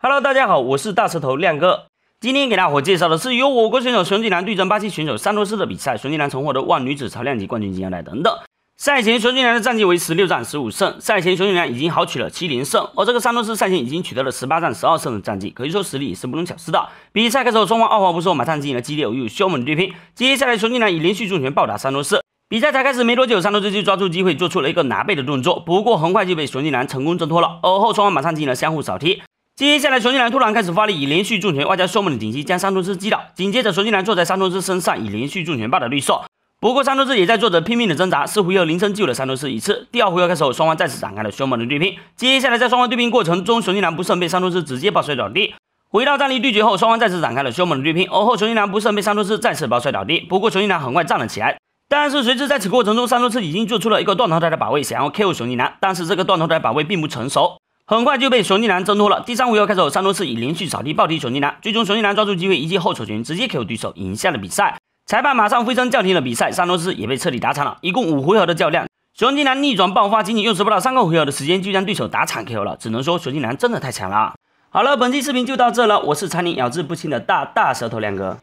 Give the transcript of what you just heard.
Hello，大家好，我是大舌头亮哥。今天给大伙介绍的是由我国选手熊景南对阵巴西选手桑托斯的比赛。熊景南曾获得万女子超量级冠军金腰带等等。赛前熊景南的战绩为十六战十五胜，赛前熊景南已经豪取了七连胜，而这个桑托斯赛前已经取得了十八战十二胜的战绩，可以说实力也是不容小视的。比赛开始后，双方二话不说，马上进行了激烈而又凶猛的对拼。接下来，熊景南以连续重拳暴打桑托斯。比赛才开始没多久，桑托斯就抓住机会做出了一个拿背的动作，不过很快就被熊景南成功挣脱了。而后双方马上进行了相互扫踢。接下来，熊金兰突然开始发力，以连续重拳外加凶猛的顶击将桑托斯击倒。紧接着，熊金兰坐在桑托斯身上，以连续重拳暴打对手。不过，桑托斯也在做着拼命的挣扎，四回合铃声救了桑托斯一次。第二回合开始后，双方再次展开了凶猛的对拼。接下来，在双方对拼过程中，熊金兰不慎被桑托斯直接抱摔倒地。回到站立对决后，双方再次展开了凶猛的对拼。而后，熊金兰不慎被桑托斯再次抱摔倒地。不过，熊金兰很快站了起来。但是，随之在此过程中，桑托斯已经做出了一个断头台的把位，想要 KO 熊金兰。但是，这个断头台把位并不成熟。很快就被熊金南挣脱了。第三回合开始，桑托斯以连续扫地暴踢熊金南，最终熊金南抓住机会一记后手拳，直接 KO 对手，赢下了比赛。裁判马上飞身叫停了比赛，桑托斯也被彻底打惨了。一共五回合的较量，熊金南逆转爆发，仅仅用时不到三个回合的时间就将对手打惨 KO 了。只能说熊金南真的太强了。好了，本期视频就到这了，我是常年咬字不清的大大舌头亮哥。